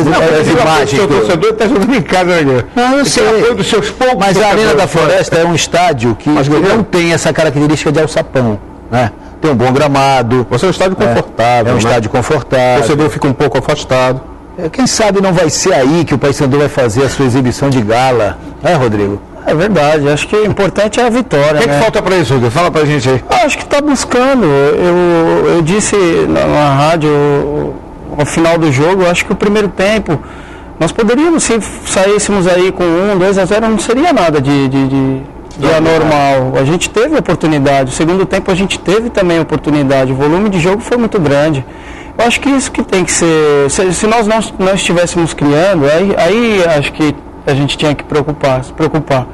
as imagens. O torcedor está jogando em casa, né? Não, eu sei. Dos seus poucos mas a Arena da Floresta é um estádio que mas, não tem essa característica de alçapão, né? Tem um bom gramado. Você é um estádio confortável. É, é um né? estádio confortável. O torcedor fica um pouco afastado. É, quem sabe não vai ser aí que o Paysandu vai fazer a sua exibição de gala, né, Rodrigo? É verdade, acho que o importante é a vitória. O que, né? que falta para isso, Rodrigo? Fala para a gente aí. acho que está buscando. Eu, eu disse na, na rádio, ao final do jogo, acho que o primeiro tempo, nós poderíamos, se saíssemos aí com um, dois a zero, não seria nada de, de, de, de anormal. A gente teve oportunidade. O segundo tempo a gente teve também oportunidade. O volume de jogo foi muito grande. Eu acho que isso que tem que ser. Se, se nós não, não estivéssemos criando, aí, aí acho que a gente tinha que preocupar, se preocupar.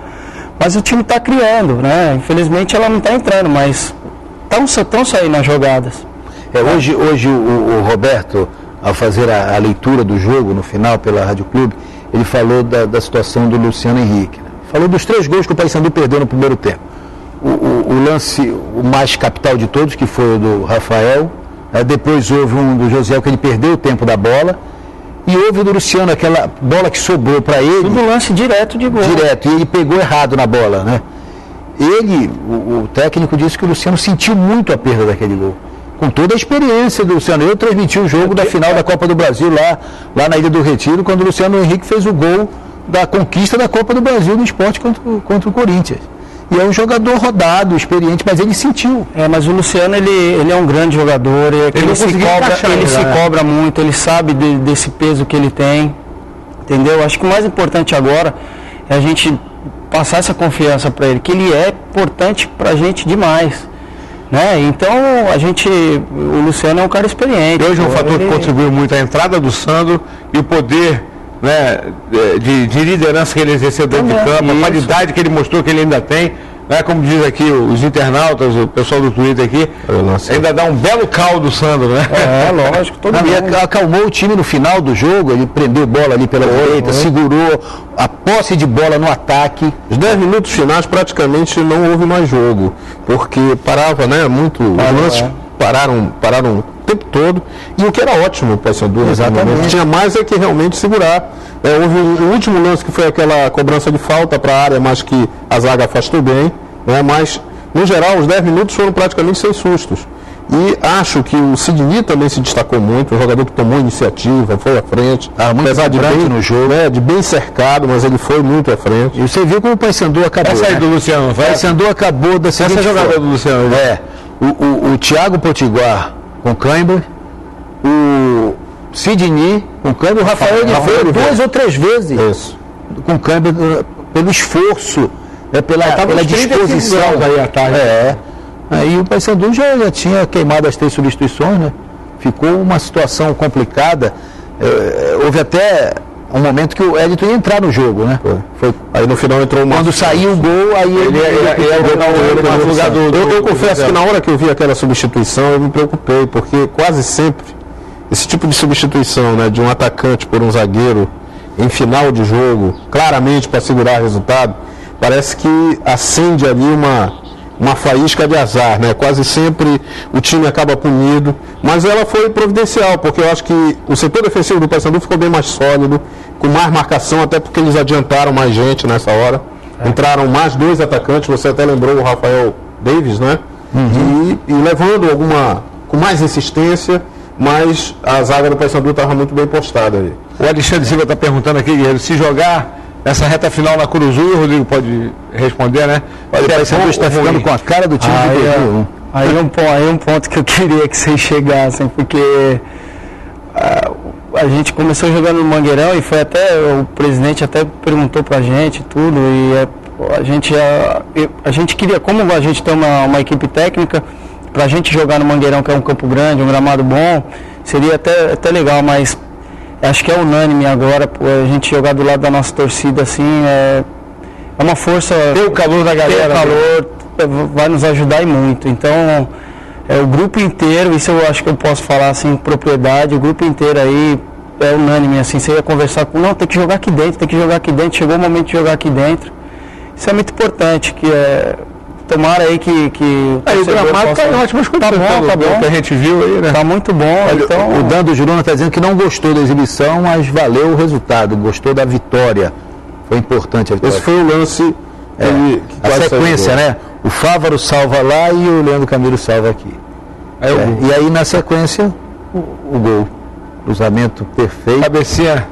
Mas o time está criando, né? Infelizmente ela não está entrando, mas estão saindo as jogadas. É, hoje hoje o, o, Roberto, ao fazer a, a, leitura do jogo no final pela Rádio Clube, ele falou da, da situação do Luciano Henrique. Né? Falou dos três gols que o Paysandu perdeu no primeiro tempo. O, o, o, lance, o mais capital de todos, que foi o do Rafael, é, depois houve um do José que ele perdeu o tempo da bola. E houve o do Luciano, aquela bola que sobrou para ele. Tudo lance direto de gol. Direto, e ele pegou errado na bola, né? Ele, o, o, técnico disse que o Luciano sentiu muito a perda daquele gol. Com toda a experiência do Luciano. Eu transmiti o jogo da final da Copa do Brasil lá, lá na Ilha do Retiro, quando o Luciano Henrique fez o gol da conquista da Copa do Brasil no esporte contra, contra o Corinthians. E é um jogador rodado, experiente, mas ele sentiu. É, mas o Luciano, ele, ele é um grande jogador, ele, ele se, cobra, ele se né? cobra muito, ele sabe de, desse peso que ele tem. Entendeu? Acho que o mais importante agora é a gente passar essa confiança para ele, que ele é importante para a gente demais. Né? Então a gente, o Luciano é um cara experiente. Hoje um fator ele... que contribuiu muito a entrada do Sandro e o poder né, de, de liderança que ele exerceu dentro de campo, a qualidade que ele mostrou que ele ainda tem. Né, como diz aqui os internautas, o pessoal do Twitter aqui, ainda dá um belo caldo, Sandro, né? É, lógico. Todo mundo. acalmou o time no final do jogo, ele prendeu bola ali pela direita, segurou a posse de bola no ataque. Os 10 minutos finais praticamente não houve mais jogo, porque parava, né, muito, os lances é. pararam, pararam tempo todo. E o que era ótimo para o Paysandu Exatamente. Tinha mais é que realmente segurar. É, houve o último lance que foi aquela cobrança de falta para a área, mas que a zaga afastou bem. Né? Mas, no geral, os 10 minutos foram praticamente sem sustos. E acho que o Sidney também se destacou muito, um jogador que tomou iniciativa, foi à frente. Ah, muito apesar de bem no jogo. Né, de bem cercado, mas ele foi muito à frente. E você viu como o Paysandu acabou. Essa aí né? do Luciano, vai. O Paysandu acabou da seguinte Essa é jogada do Luciano. Né? É. O, o, o Thiago Potiguar com Cãibra, o Sidney com Cãibra, o Rafael Oliveira duas ou três vezes Isso. com Cãibra pelo esforço, né, pela, é, pela disposição. Aí à tarde. É. Aí o Paysandu já, já tinha queimado as três substituições, né? Ficou uma situação complicada. É, houve até um momento que o Edson ia entrar no jogo, né? Foi. Foi. Aí no final entrou uma... Quando saiu o gol, aí ele, Eu, confesso que na hora que eu vi aquela substituição, eu me preocupei, porque quase sempre esse tipo de substituição, né, de um atacante por um zagueiro em final de jogo, claramente para segurar o resultado, parece que acende ali uma uma faísca de azar, né? Quase sempre o time acaba punido, mas ela foi providencial, porque eu acho que o setor defensivo do Paysandu ficou bem mais sólido, com mais marcação, até porque eles adiantaram mais gente nessa hora. É. Entraram mais dois atacantes, você até lembrou o Rafael Davis, né? Uhum. E, e, levando alguma. com mais insistência, mas a zaga do Paysandu estava muito bem postada ali. O Alexandre Silva está perguntando aqui, Guilherme, se jogar essa reta final na Curuzu, o Rodrigo pode responder, né? Olha, o Paysandu está ficando com a cara do time aí, de Aí um, aí um ponto que eu queria que vocês chegassem, porque a gente começou jogando no Mangueirão e foi até, o presidente até perguntou pra gente tudo e é, a gente, a, a, gente queria, como a gente tem uma, uma equipe técnica, pra gente jogar no Mangueirão, que é um campo grande, um gramado bom, seria até, até legal, mas acho que é unânime agora, a gente jogar do lado da nossa torcida assim, é, é uma força. Ter o calor da galera. Ter o calor né? vai nos ajudar e muito. Então, é, o grupo inteiro, isso eu acho que eu posso falar assim, propriedade, o grupo inteiro aí é unânime, assim, você ia conversar com, não, tem que jogar aqui dentro, tem que jogar aqui dentro, chegou o momento de jogar aqui dentro. Isso é muito importante, que é, tomara aí que. que aí o gramado está em ótimas condições. Tá bom, tá bom. que a gente viu aí, né? Tá muito bom. Olha, então... O Dando Juruna está dizendo que não gostou da exibição, mas valeu o resultado, gostou da vitória. Foi importante a vitória. Esse foi o lance. É, ele, a sequência, né? O Fávaro salva lá e o Leandro Camilo salva aqui. É, e aí na sequência, o, o gol. Cruzamento perfeito. Cabecinha.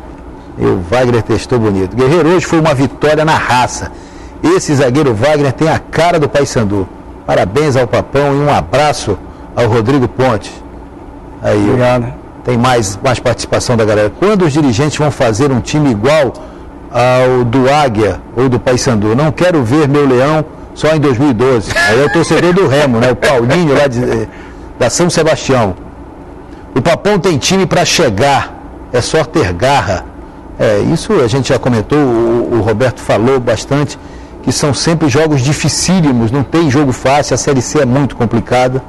E o Wagner testou bonito. Guerreiro, hoje foi uma vitória na raça. Esse zagueiro Wagner tem a cara do Paysandu. Parabéns ao Papão e um abraço ao Rodrigo Pontes. Aí, Obrigado. Tem mais, mais participação da galera. Quando os dirigentes vão fazer um time igual ao do Águia ou do Paysandu? Não quero ver meu leão só em 2012. Aí é o torcedor do Remo, né? O Paulinho lá de, da São Sebastião. O Papão tem time para chegar. É só ter garra. É, isso a gente já comentou, o, o Roberto falou bastante que são sempre jogos dificílimos, não tem jogo fácil, a Série C é muito complicada.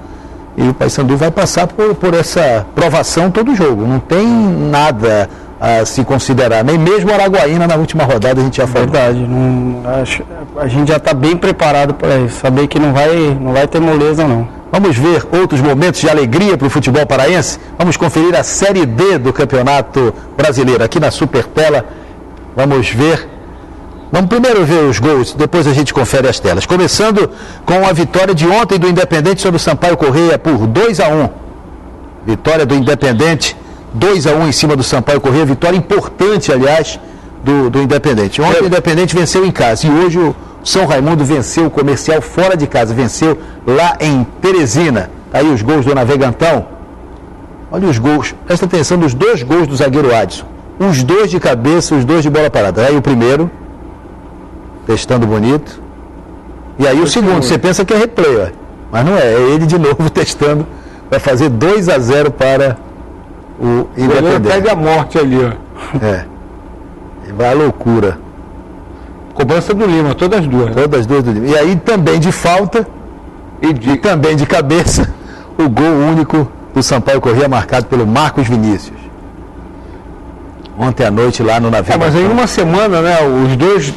E o Paysandu vai passar por, por essa provação todo jogo. Não tem nada a se considerar. Nem mesmo Araguaína na última rodada a gente já falou. Verdade. Não, acho, a gente já está bem preparado para isso. Saber que não vai, não vai ter moleza não. Vamos ver outros momentos de alegria para o futebol paraense? Vamos conferir a Série D do Campeonato Brasileiro aqui na Super Tela. Vamos ver Vamos primeiro ver os gols, depois a gente confere as telas. Começando com a vitória de ontem do Independente sobre o Sampaio Correia por 2 a 1 Vitória do Independente, 2 a 1 em cima do Sampaio Correia. Vitória importante, aliás, do, do Independente. Ontem o Independente venceu em casa e hoje o São Raimundo venceu o comercial fora de casa. Venceu lá em Teresina. Aí os gols do Navegantão. Olha os gols. Presta atenção nos dois gols do zagueiro Adson. Os dois de cabeça, os dois de bola parada. Aí o primeiro testando bonito. E aí o segundo, você pensa que é replay, ó. mas não é, é ele de novo testando, vai fazer 2 a 0 para o Independente. pede a morte ali, ó. É. E vai a loucura. Cobrança do Lima, todas as duas. Todas as duas do Lima. E aí também de falta e, de... e também de cabeça, o gol único do Sampaio Corrêa marcado pelo Marcos Vinícius. Ontem à noite lá no navio. É, mas em uma semana, né? Os dois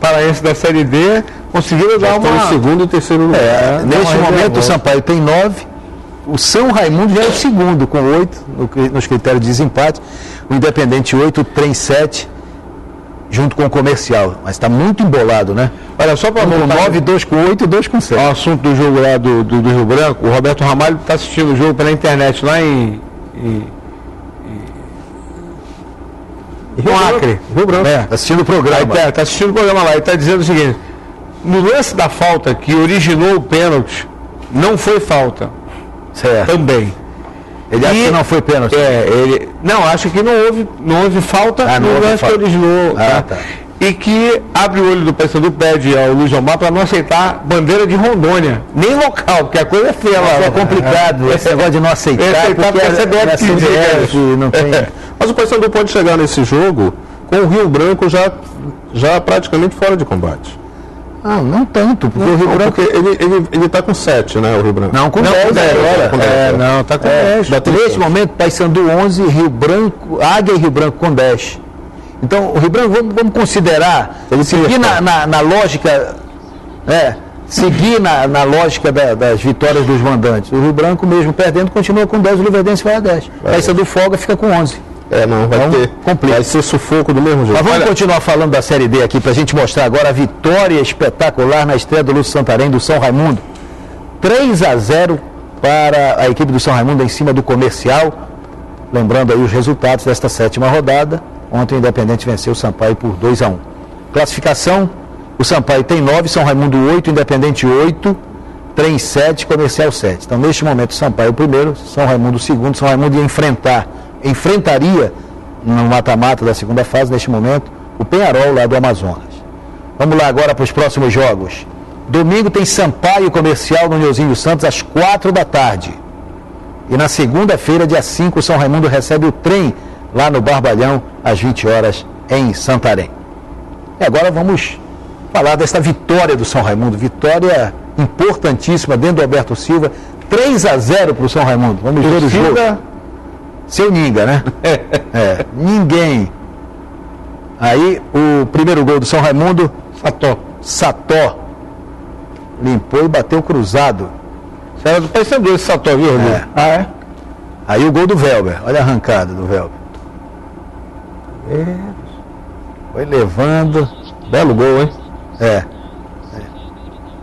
paraense da Série D conseguiram dar uma... segundo e terceiro lugar. É, né? neste momento o Sampaio tem nove, o São Raimundo já é o segundo, com oito nos critérios de desempate, o Independente oito, o Trem sete, junto com o Comercial. Mas está muito embolado, né? Olha, só para um nove, dois com oito e dois com sete. O assunto do jogo lá do, do, do Rio Branco, o Roberto Ramalho está assistindo o jogo pela internet lá em, em Rio Acre. Rio Branco. É, assistindo o programa. Está tá assistindo o programa lá e está dizendo o seguinte: no lance da falta que originou o pênalti, não foi falta. Certo. Também. Ele acha que não foi pênalti. É, ele. Não, acho que não houve, não houve falta ah, no lance que originou. Ah, tá. tá. E que abre o olho do pensador, pede ao Luiz Omar para não aceitar bandeira de Rondônia, nem local, porque a coisa é feia lá. É complicado esse negócio de não aceitar. É aceitar porque, porque é, é, que não tem. É. Mas o Paysandu pode chegar nesse jogo com o Rio Branco já, já praticamente fora de combate. Ah, não tanto, porque não, o Rio Branco. Ele, ele, ele tá com 7, né, o Rio Branco? Não, com 10 agora. Com 10, é, não, tá com 10. É, neste momento, Paysandu 11, Rio Branco, Águia e Rio Branco com 10. Então, o Rio Branco, vamos, vamos considerar, ele seguir na, na, na, lógica, é, seguir na, na lógica da, das vitórias dos mandantes. O Rio Branco, mesmo perdendo, continua com 10, o Luverdense vai a 10. Paysandu folga, fica com 11. É, não, vai então, ter. Complica. Vai ser sufoco do mesmo jeito. Mas vamos Olha... continuar falando da Série D aqui para a gente mostrar agora a vitória espetacular na estreia do Lúcio Santarém do São Raimundo. 3 a 0 para a equipe do São Raimundo em cima do comercial. Lembrando aí os resultados desta sétima rodada. Ontem o Independente venceu o Sampaio por 2 a 1 Classificação: o Sampaio tem 9, São Raimundo 8, Independente 8, Trem 7, Comercial 7. Então, neste momento, o Sampaio o primeiro, São Raimundo o segundo. São Raimundo ia enfrentar enfrentaria no mata-mata da segunda fase, neste momento, o Penharol lá do Amazonas. Vamos lá agora para os próximos jogos. Domingo tem Sampaio Comercial no Neuzinho dos Santos às quatro da tarde. E na segunda-feira, dia 5, o São Raimundo recebe o trem lá no Barbalhão às 20 horas em Santarém. E agora vamos falar desta vitória do São Raimundo, vitória importantíssima dentro do Alberto Silva, 3 a 0 para o São Raimundo. Vamos ver o jogo. Seu Ninga, né? é, ninguém. Aí o primeiro gol do São Raimundo, Sató. Sató. limpou e bateu cruzado. Era do Paysandu esse saltou, viu, Rodrigo? É. Ah, é? Aí o gol do Velber. Olha a arrancada do Velber. Foi levando. Belo gol, hein? É. é.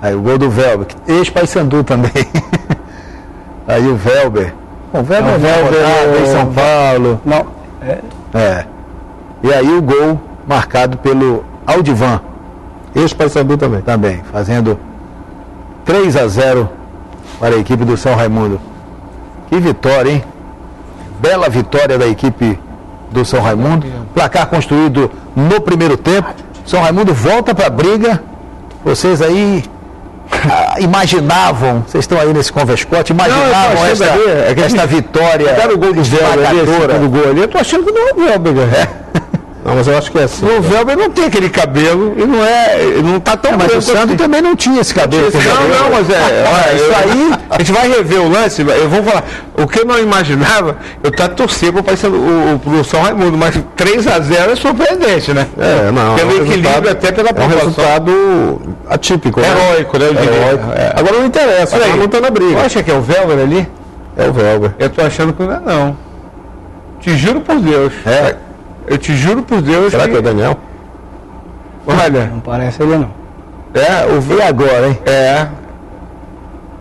Aí o gol do Velber, ex-Paysandu também. Aí o Velber. O não, Velber é, em São Paulo. Não. É. é. E aí o gol marcado pelo Aldivan. Ex-Paysandu também. Também, fazendo 3 a 0 para a equipe do São Raimundo. Que vitória, hein? Bela vitória da equipe do São Raimundo. Placar construído no primeiro tempo. São Raimundo volta para a briga. Vocês aí imaginavam, vocês estão aí nesse converscote, imaginavam não, esta, ali, é esta vitória. Era o gol do Velber o gol ali, eu tô achando que não é o Velber. É. Não, mas eu acho que é assim. O Velber não tem aquele cabelo e não é. Não está tão é, Mas o Santos assim. também não tinha esse cabelo. Não, não, mas é. Olha, isso aí, a gente vai rever o lance, eu vou falar. O que eu não imaginava, eu estava torcendo para o, o, o São Raimundo, mas 3x0 é surpreendente, né? É, não. Pelo é um equilíbrio, até pela é um resultado atípico. Né? Heróico, né? Heróico. É. Agora não interessa, Olha não está na briga. Acha que é o Velber ali? É o Velber. Eu estou achando que não é não. Te juro por Deus. É. Eu te juro por Deus. Será que, que é o Daniel? Olha. Não parece ele não. É, o V agora, hein? É.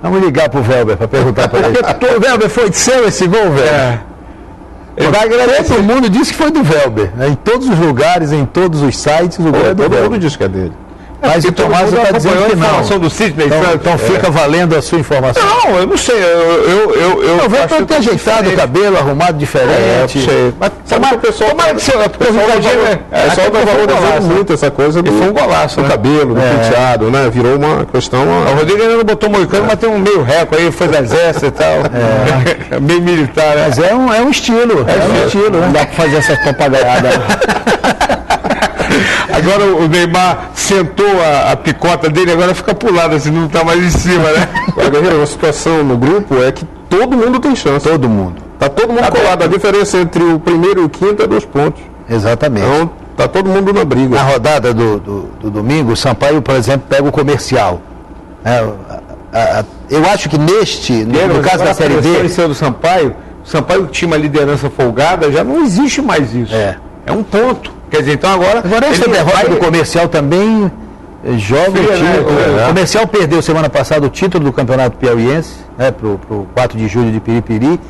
Vamos ligar pro Velber para perguntar para ele. o Velber foi de seu esse gol, velho? É. Ele vai agradecer. Todo mundo disse que foi do Velber. Né? Em todos os lugares, em todos os sites, o gol é do Todo mundo disse que é dele. Mas o Tomás está dizendo que não. informação do Sidney então, então é. fica valendo a sua informação. Não, eu não sei. Eu, eu, eu, eu não, vai ter ajeitado o cabelo, arrumado diferente. É, sei. Mas tomara, o pessoal, tomara que o pessoal, é, está valorizando muito essa coisa do, foi um golaço, do né? cabelo, do é. penteado, né? Virou uma questão. O Rodrigo ainda não botou moicano, é. mas tem um meio reco aí, foi do exército e tal. É. meio militar, né? Mas é um, é um estilo. É, um estilo, né? Não dá para fazer essas propagadas. Agora o Neymar sentou a, a, picota dele, agora fica pulado, assim, não está mais em cima, né? Guerreiro, a situação no grupo é que todo mundo tem chance. Todo mundo. Tá todo mundo tá colado. Bem. A diferença entre o primeiro e o quinto é dois pontos. Exatamente. Então, tá todo mundo na briga. Na rodada do, do, do domingo, o Sampaio, por exemplo, pega o comercial. É, a, a, eu acho que neste, no, no caso da Série D... do Sampaio, o Sampaio tinha uma liderança folgada, já não existe mais isso. É. É um ponto. Quer dizer, então agora. Agora essa derrota vai... do comercial também eh, joga o time. Né? O comercial perdeu semana passada o título do Campeonato Piauiense, né, para o 4 de julho de Piripiri.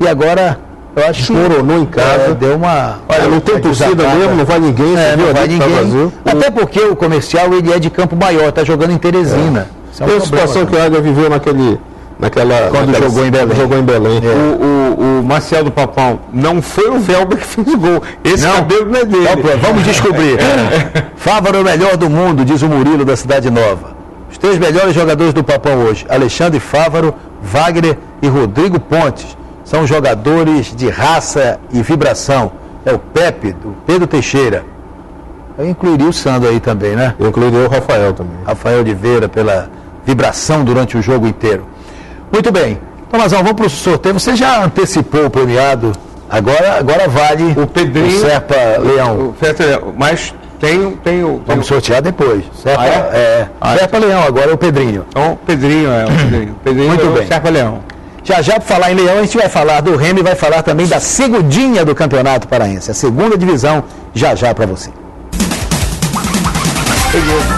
E agora eu acho que desmoronou em casa. É, deu uma. Olha, não tem torcida mesmo, não vai ninguém, é, não vai ninguém. Até porque o comercial ele é de campo maior, está jogando em Teresina. É. É um tem a situação que o Águia viveu naquele naquela quando naquela, jogou em Belém. Jogou em Belém. É. O, o, o Marcel do Papão não foi o Velber que fez o gol. Esse não. cabelo não é dele. Não, vamos descobrir. é. Fávaro é o melhor do mundo, diz o Murilo da Cidade Nova. Os três melhores jogadores do Papão hoje: Alexandre Fávaro, Wagner e Rodrigo Pontes. São jogadores de raça e vibração. É o Pepe, do Pedro Teixeira. Eu incluiria o Sandro aí também, né? Eu incluiria o Rafael também. Rafael Oliveira, pela vibração durante o jogo inteiro. Muito bem. Tomazão, vamos para o sorteio. Você já antecipou o premiado. Agora, agora vale o Pedrinho. O Serpa Leão. O Serpa Leão. Mas tem, tem o. Vamos sortear depois. Serpa, ah, é? é ah, Serpa Leão, agora é o Pedrinho. Então, Pedrinho é o Pedrinho. Pedrinho Muito é bem. Serpa Leão. Já já, para falar em Leão, a gente vai falar do Remy e vai falar também da segundinha do Campeonato Paraense, a segunda divisão, já já para você. Beleza.